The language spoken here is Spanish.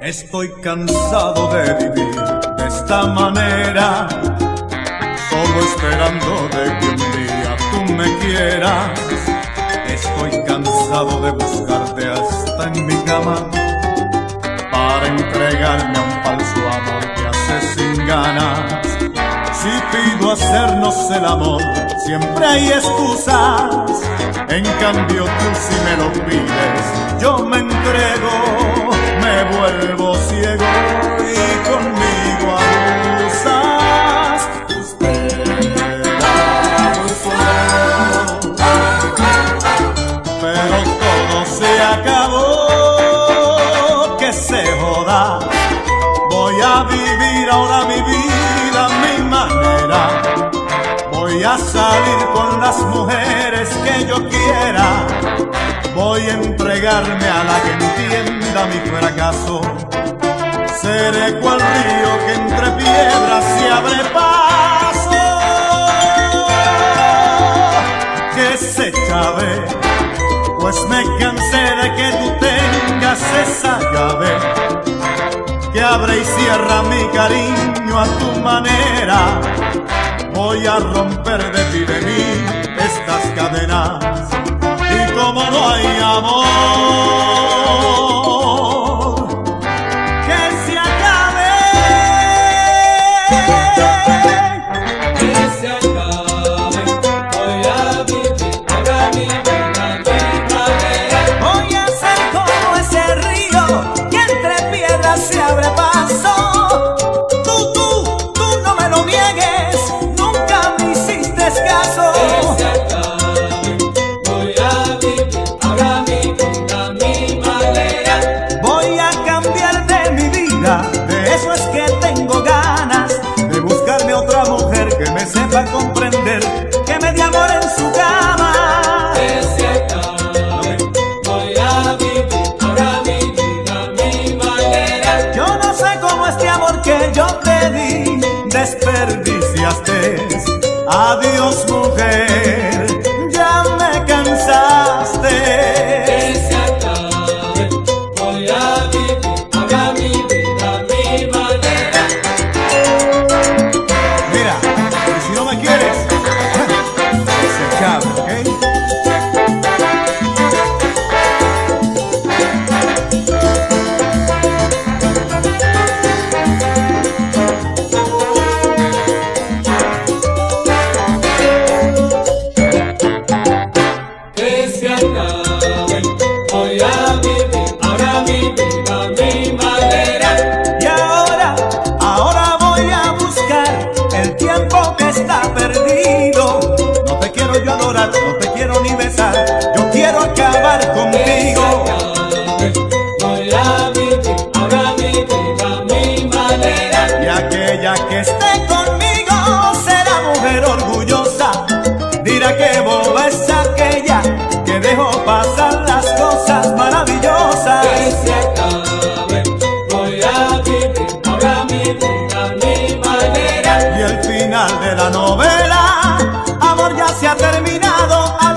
Estoy cansado de vivir de esta manera, solo esperando de que un día tú me quieras. Para entregarme a un falso amor que hace sin ganas. Si pido hacernos el amor, siempre hay excusas. En cambio tú si me lo pides, yo me entrego me vuelvo ciego ahora mi vida a mi manera. Voy a salir con las mujeres que yo quiera. Voy a entregarme a la que entienda mi fracaso. Seré cual río que entre piedras se abre paso. Que se chave, pues me cansé de que tú tengas esa llave. Abre y cierra mi cariño a tu manera. Voy a romper de ti de mí estas cadenas y como no hay amor, mujer que me sepa comprender. Que me dé amor en su cama. Voy a vivir ahora mi vida, mi manera. Yo no sé cómo este amor que yo te di desperdiciaste. Adiós mujer, el tiempo que está perdido. Novela. Amor ya se ha terminado.